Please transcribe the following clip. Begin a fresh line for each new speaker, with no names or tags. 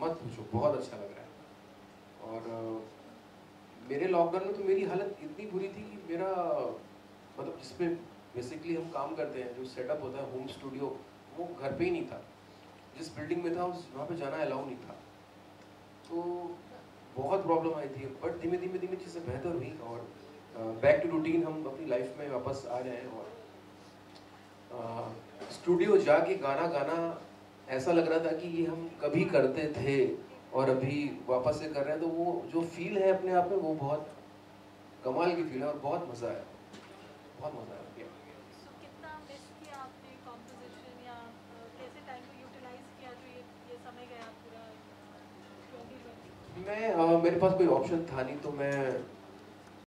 मत पूछो, बहुत अच्छा लग रहा है। और मेरे लॉकडाउन में तो मेरी हालत इतनी बुरी थी कि मेरा मतलब जिसपे बेसिकली हम काम करते हैं, जो सेटअप होता है होम स्टूडियो वो घर पे ही नहीं था। जिस बिल्डिंग में था, उस, वहाँ पे जाना अलाउ नहीं था। तो बहुत प्रॉब्लम आई थी। बट धीमे धीमे धीमे चीज़ें बेहतर हुई और बैक टू रूटीन हम अपनी लाइफ में वापस आ रहे हैं और स्टूडियो जाके गाना गाना ऐसा लग रहा था कि ये हम कभी करते थे और अभी वापस से कर रहे हैं तो वो जो फील है अपने आप में वो बहुत कमाल की फील है और बहुत मज़ा आया। बहुत मज़ा आया।
2020
मैं अ, मेरे पास कोई ऑप्शन था नहीं तो मैं